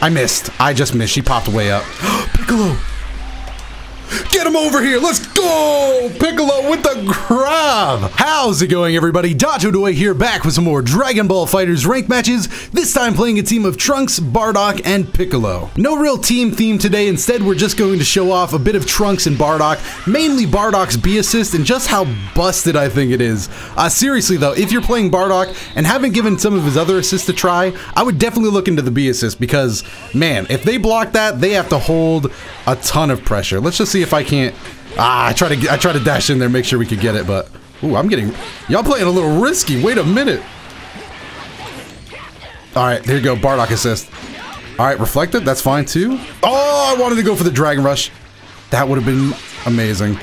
I missed. I just missed. She popped way up. Piccolo! Get him over here. Let's go. Piccolo with the grab. How's it going, everybody? Dotodoya here, back with some more Dragon Ball FighterZ rank matches. This time playing a team of Trunks, Bardock, and Piccolo. No real team theme today. Instead, we're just going to show off a bit of Trunks and Bardock, mainly Bardock's B assist, and just how busted I think it is. Uh, seriously, though, if you're playing Bardock and haven't given some of his other assists a try, I would definitely look into the B assist because, man, if they block that, they have to hold a ton of pressure. Let's just see if I can't. Ah, I try to I try to dash in there, make sure we could get it, but ooh, I'm getting y'all playing a little risky. Wait a minute. All right, there you go, Bardock assist. All right, reflected. That's fine too. Oh, I wanted to go for the Dragon Rush. That would have been amazing.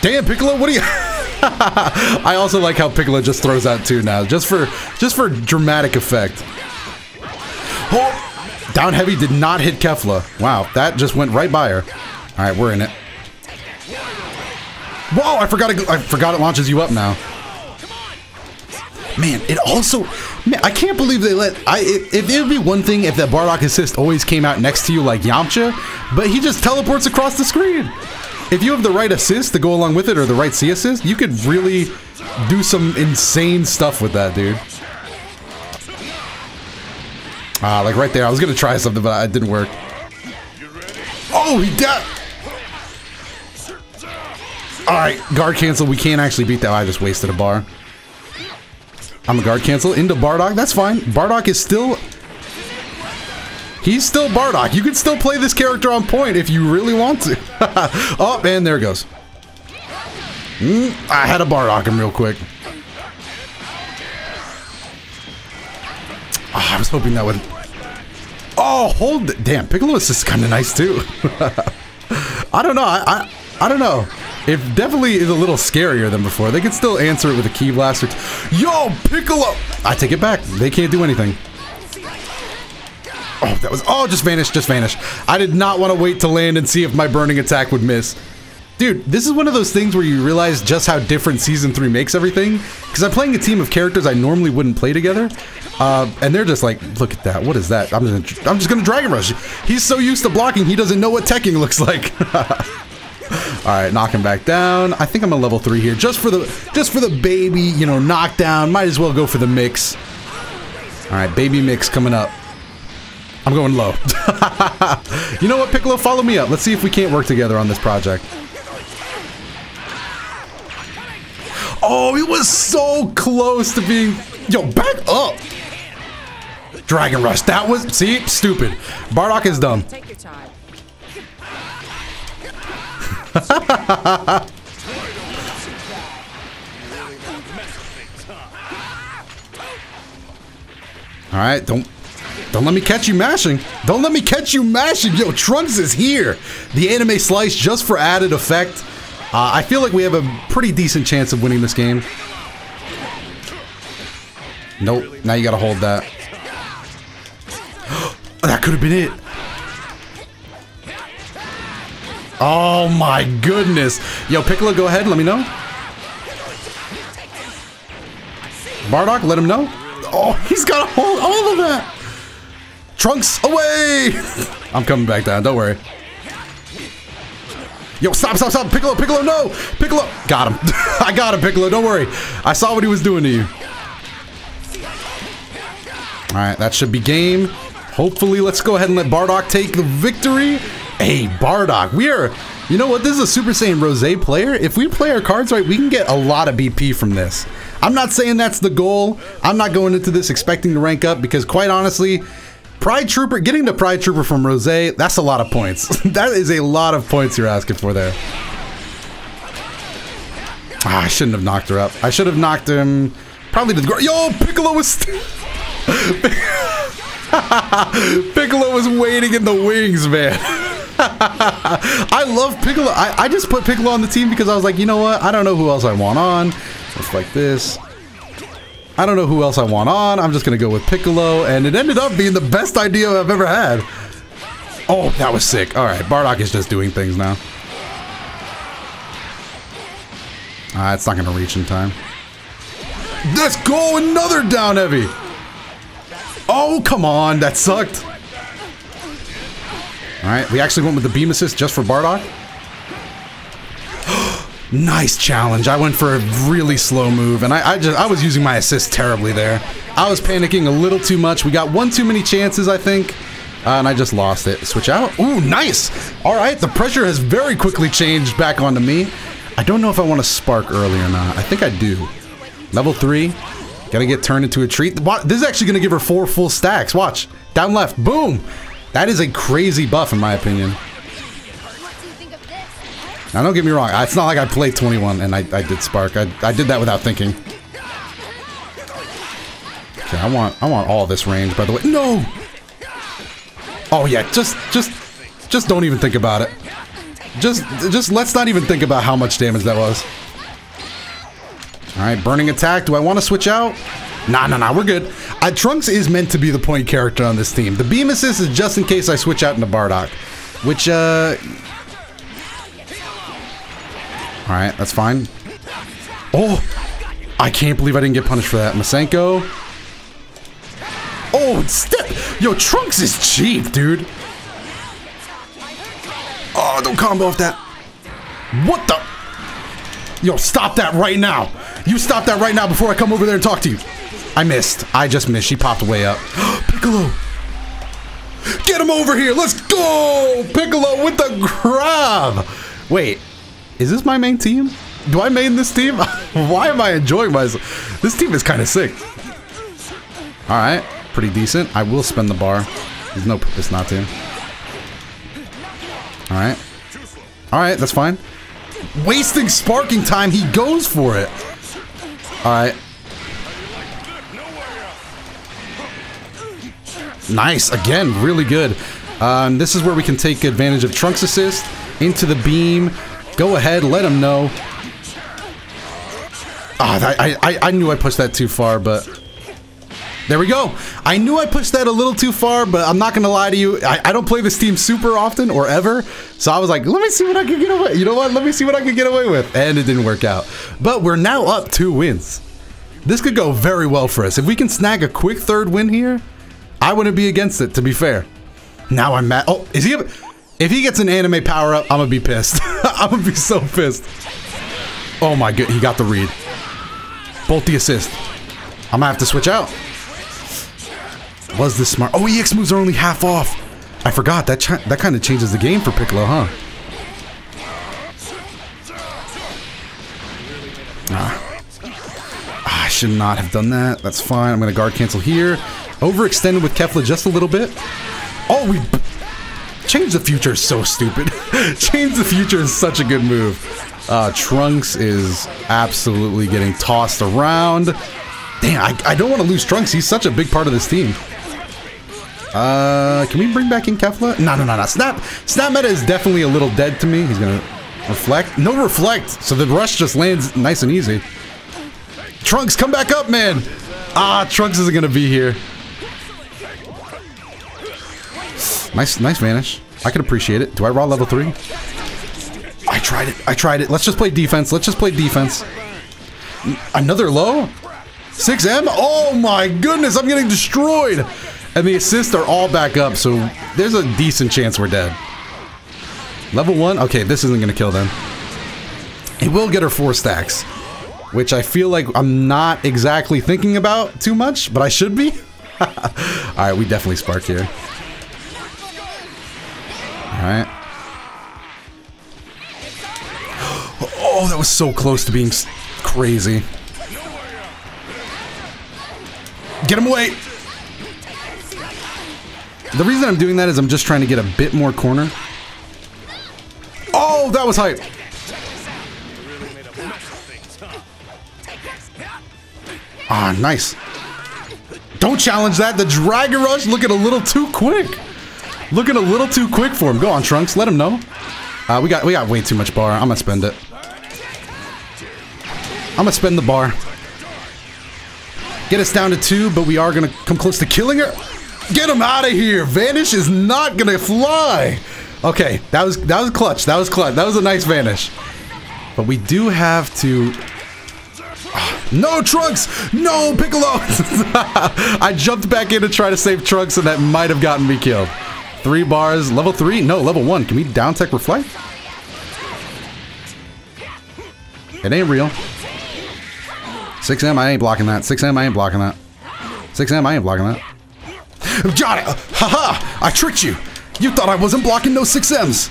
Damn, Piccolo, what are you? I also like how Piccolo just throws out two now, just for just for dramatic effect. Oh, down heavy did not hit Kefla. Wow, that just went right by her. All right, we're in it. Whoa, I forgot it, I forgot it launches you up now. Man, it also, man, I can't believe they let, I, if it would be one thing if that Bardock assist always came out next to you like Yamcha, but he just teleports across the screen. If you have the right assist to go along with it or the right C assist, you could really do some insane stuff with that, dude. Ah, like right there. I was gonna try something, but it didn't work. Oh, he died. All right, guard cancel. We can't actually beat that. I just wasted a bar. I'm a guard cancel into Bardock. That's fine. Bardock is still... He's still Bardock. You can still play this character on point if you really want to. oh, and there goes. Mm, I had a Bardock him real quick. Oh, I was hoping that would... Oh, hold it. Damn, Piccolo is just kind of nice too. I don't know. I, I, I don't know. It definitely is a little scarier than before. They can still answer it with a key blaster. Yo, Piccolo! I take it back. They can't do anything. Oh, that was... Oh, just vanished. Just vanished. I did not want to wait to land and see if my burning attack would miss. Dude, this is one of those things where you realize just how different Season 3 makes everything. Because I'm playing a team of characters I normally wouldn't play together. Uh, and they're just like, look at that. What is that? I'm just, I'm just gonna Dragon Rush. He's so used to blocking, he doesn't know what teching looks like. All right, knock him back down. I think I'm a level three here, just for the, just for the baby, you know, knockdown. Might as well go for the mix. All right, baby mix coming up. I'm going low. you know what, Piccolo? Follow me up. Let's see if we can't work together on this project. Oh, it was so close to being... Yo, back up! Dragon Rush. That was... See? Stupid. Bardock is dumb. Take your time. Alright, don't... Don't let me catch you mashing. Don't let me catch you mashing. Yo, Trunks is here. The anime slice just for added effect. Uh, I feel like we have a pretty decent chance of winning this game. Nope. Now you gotta hold that. that could have been it. Oh my goodness. Yo, Piccolo, go ahead. Let me know. Bardock, let him know. Oh, he's got a hold all of that. Trunks, away. I'm coming back down. Don't worry. Yo, stop, stop, stop. Piccolo, Piccolo, no. Piccolo. Got him. I got him, Piccolo. Don't worry. I saw what he was doing to you. All right, that should be game. Hopefully, let's go ahead and let Bardock take the victory. Hey, Bardock, we are... You know what? This is a Super Saiyan Rose player. If we play our cards right, we can get a lot of BP from this. I'm not saying that's the goal. I'm not going into this expecting to rank up because, quite honestly, Pride Trooper, getting the Pride Trooper from Rose, that's a lot of points. that is a lot of points you're asking for there. Ah, I shouldn't have knocked her up. I should have knocked him probably to the ground. Yo, Piccolo was... Piccolo was waiting in the wings, man. I love Piccolo. I, I just put Piccolo on the team because I was like, you know what? I don't know who else I want on. Just like this. I don't know who else I want on. I'm just going to go with Piccolo. And it ended up being the best idea I've ever had. Oh, that was sick. All right, Bardock is just doing things now. Ah, it's not going to reach in time. Let's go! Another down heavy! Oh, come on. That sucked. All right, we actually went with the beam assist just for Bardock. Nice challenge. I went for a really slow move, and I, I just I was using my assist terribly there. I was panicking a little too much. We got one too many chances, I think. Uh, and I just lost it. Switch out. Ooh, nice. All right, the pressure has very quickly changed back onto me. I don't know if I want to spark early or not. I think I do. Level three. Gotta get turned into a treat. This is actually gonna give her four full stacks. Watch. Down left. Boom. That is a crazy buff in my opinion. Now don't get me wrong. It's not like I played 21 and I, I did spark. I, I did that without thinking. Okay, I want I want all this range by the way. No! Oh yeah, just just just don't even think about it. Just just let's not even think about how much damage that was. Alright, burning attack. Do I want to switch out? Nah, nah, nah, we're good. Uh, Trunks is meant to be the point character on this team. The beam assist is just in case I switch out into Bardock. Which, uh... Alright, that's fine. Oh! I can't believe I didn't get punished for that. Masenko. Oh, step! Yo, Trunks is cheap, dude. Oh, don't combo off that. What the? Yo, stop that right now. You stop that right now before I come over there and talk to you. I missed. I just missed. She popped way up. Piccolo! Get him over here! Let's go! Piccolo with the grab! Wait, is this my main team? Do I main this team? Why am I enjoying myself? This team is kind of sick. Alright pretty decent. I will spend the bar. There's no purpose not to. Alright. Alright, that's fine. Wasting sparking time, he goes for it. Alright. Nice. Again, really good. Um, this is where we can take advantage of Trunks assist into the beam. Go ahead, let him know. Ah, I, I, I knew I pushed that too far, but there we go. I knew I pushed that a little too far, but I'm not going to lie to you. I, I, don't play this team super often or ever. So I was like, let me see what I can get away. You know what? Let me see what I can get away with. And it didn't work out. But we're now up two wins. This could go very well for us. If we can snag a quick third win here, I wouldn't be against it, to be fair. Now I'm mad. Oh, is he... If he gets an anime power-up, I'm going to be pissed. I'm to be so pissed. Oh my god, he got the read. Both the assist. I'm to have to switch out. Was this smart? Oh, EX moves are only half off. I forgot. That that kind of changes the game for Piccolo, huh? Ah. ah. I should not have done that. That's fine. I'm going to guard cancel here. Overextended with Kefla just a little bit. Oh, we... Change the future is so stupid. Change the future is such a good move. Uh, Trunks is absolutely getting tossed around. Damn, I, I don't want to lose Trunks. He's such a big part of this team. Uh, can we bring back in Kefla? No, no, no, no. Snap, Snap meta is definitely a little dead to me. He's gonna reflect. No reflect. So the rush just lands nice and easy. Trunks, come back up, man. Ah, Trunks isn't gonna be here. Nice, nice vanish. I can appreciate it. Do I raw level three? I tried it. I tried it. Let's just play defense. Let's just play defense. Another low? 6M? Oh my goodness, I'm getting destroyed. And the assists are all back up, so there's a decent chance we're dead. Level 1? Okay, this isn't to kill them. It will get her 4 stacks. Which I feel like I'm not exactly thinking about too much, but I should be. Alright, we definitely spark here. Oh, that was so close to being crazy. Get him away! The reason I'm doing that is I'm just trying to get a bit more corner. Oh, that was hype. Ah, nice. Don't challenge that. The Dragon Rush looking a little too quick. Looking a little too quick for him. Go on, Trunks. Let him know. Uh, we got we got way too much bar. I'm gonna spend it. I'm gonna spend the bar. Get us down to two, but we are gonna come close to killing her. Get him out of here. Vanish is not gonna fly. Okay, that was that was clutch. That was clutch. That was a nice vanish. But we do have to. No, Trunks! No, Piccolo! I jumped back in to try to save Trunks and that might have gotten me killed. Three bars. Level three? No, level one. Can we down tech reflect? It ain't real. 6M, I ain't blocking that. 6M, I ain't blocking that. 6M, I ain't blocking that. Got it! Haha! I tricked you! You thought I wasn't blocking those 6Ms!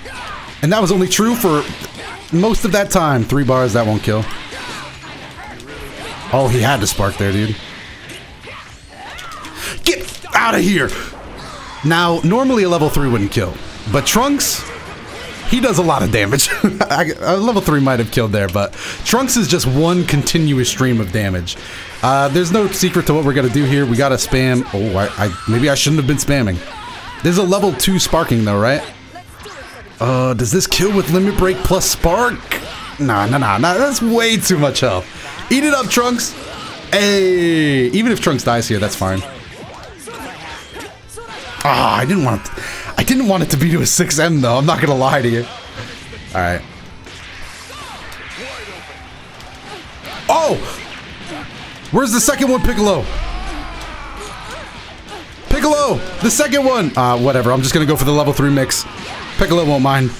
And that was only true for most of that time. Three bars, that won't kill. Oh, he had to spark there, dude. Get out of here! Now, normally a level 3 wouldn't kill. But Trunks, he does a lot of damage. a level 3 might have killed there, but Trunks is just one continuous stream of damage. Uh, there's no secret to what we're going to do here. We got to spam... Oh, I, I, maybe I shouldn't have been spamming. There's a level 2 sparking though, right? Uh, does this kill with Limit Break plus Spark? Nah, nah, nah, nah. That's way too much health. Eat it up, Trunks. Hey, even if Trunks dies here, that's fine. Ah, I didn't want it. To, I didn't want it to be to a 6M though. I'm not gonna lie to you. All right. Oh, where's the second one, Piccolo? Piccolo, the second one. Uh, whatever. I'm just gonna go for the level three mix. Piccolo won't mind.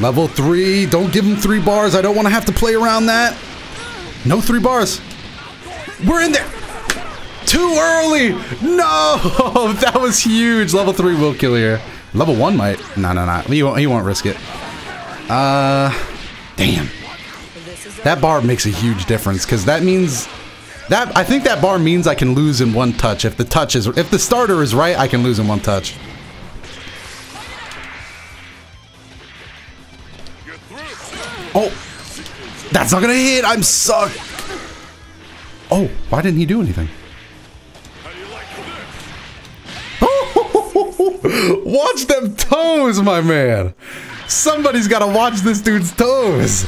Level three. Don't give him three bars. I don't want to have to play around that. No three bars. We're in there. Too early! No! That was huge. Level 3 will kill here. Level 1 might. No, no, no. He won't, he won't risk it. Uh, damn. That bar makes a huge difference because that means that I think that bar means I can lose in one touch. If the touch is if the starter is right, I can lose in one touch. Oh, that's not gonna hit. I'm suck. Oh, why didn't he do anything? watch them toes, my man. Somebody's got to watch this dude's toes.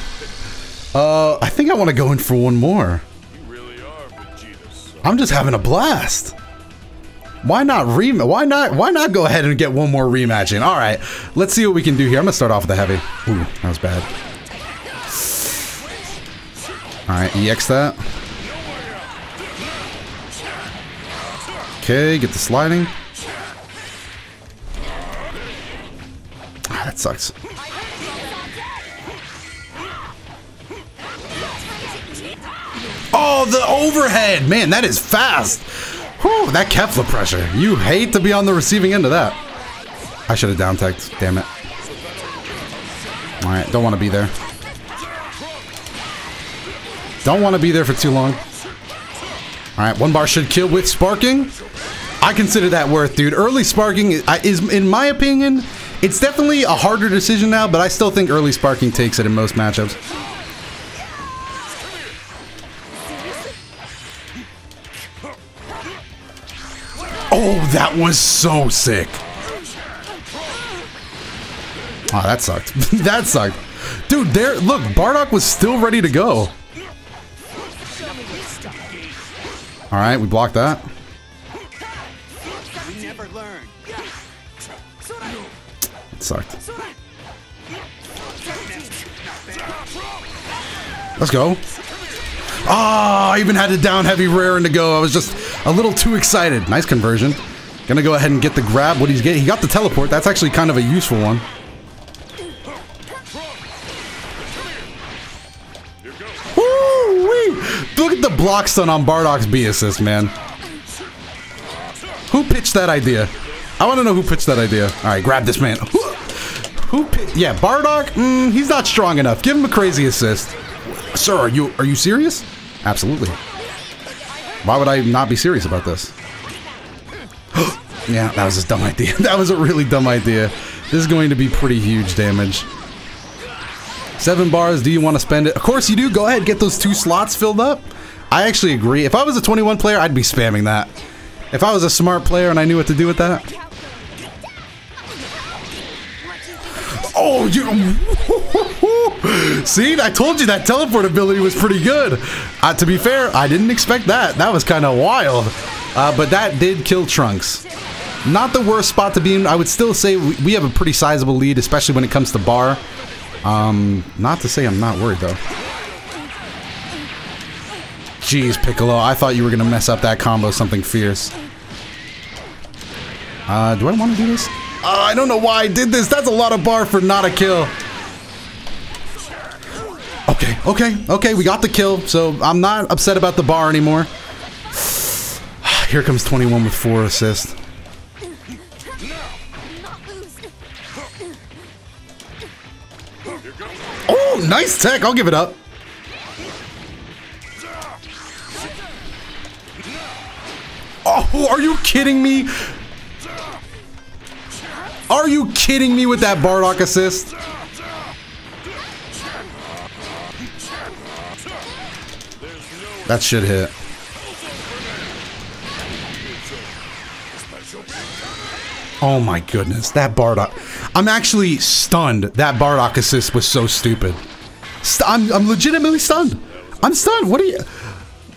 Uh, I think I want to go in for one more. I'm just having a blast. Why not re? Why not? Why not go ahead and get one more rematch in? All right, let's see what we can do here. I'm gonna start off with the heavy. Ooh, that was bad. All right, EX that. Okay, get the sliding. That sucks. Oh, the overhead! Man, that is fast! Whew, that Kefla pressure. You hate to be on the receiving end of that. I should have down teched. Damn it. Alright, don't want to be there. Don't want to be there for too long. Alright, one bar should kill with sparking. I consider that worth, dude. Early sparking is, in my opinion, it's definitely a harder decision now, but I still think early sparking takes it in most matchups. Oh, that was so sick. Oh, that sucked. that sucked. Dude, there, look, Bardock was still ready to go. All right, we blocked that. Sucked. Let's go. Ah, oh, I even had to down heavy rare and to go. I was just a little too excited. Nice conversion. Gonna go ahead and get the grab. What he's getting. He got the teleport. That's actually kind of a useful one. Look at the block stun on Bardock's B assist, man. Who pitched that idea? I want to know who pitched that idea. All right, grab this man. Who? Yeah, Bardock. Mm, he's not strong enough. Give him a crazy assist. Sir, are you are you serious? Absolutely. Why would I not be serious about this? yeah, that was a dumb idea. that was a really dumb idea. This is going to be pretty huge damage. Seven bars, do you want to spend it? Of course you do. Go ahead, get those two slots filled up. I actually agree. If I was a 21 player, I'd be spamming that. If I was a smart player and I knew what to do with that, Oh, you. See, I told you that teleport ability was pretty good. Uh, to be fair, I didn't expect that. That was kind of wild. Uh, but that did kill Trunks. Not the worst spot to be in. I would still say we have a pretty sizable lead, especially when it comes to bar. Um, not to say I'm not worried, though. Jeez, Piccolo, I thought you were gonna mess up that combo something fierce. Uh, do I want to do this? Uh, I don't know why I did this. That's a lot of bar for not a kill. Okay, okay, okay, we got the kill, so I'm not upset about the bar anymore. Here comes 21 with four assists. Oh, nice tech. I'll give it up. Oh, are you kidding me? Are you kidding me with that Bardock assist? That should hit. Oh my goodness, that Bardock. I'm actually stunned that Bardock assist was so stupid. St I'm, I'm legitimately stunned. I'm stunned. What are you...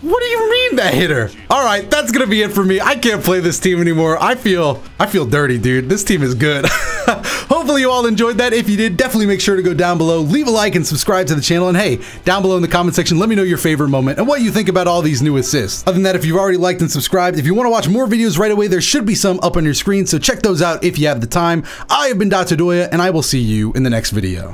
What do you mean that hitter? All right, that's gonna be it for me. I can't play this team anymore. I feel, I feel dirty, dude. This team is good. Hopefully you all enjoyed that. If you did, definitely make sure to go down below, leave a like and subscribe to the channel. And hey, down below in the comment section, let me know your favorite moment and what you think about all these new assists. Other than that, if you've already liked and subscribed, if you want to watch more videos right away, there should be some up on your screen. So check those out if you have the time. I have been Dotodoya and I will see you in the next video.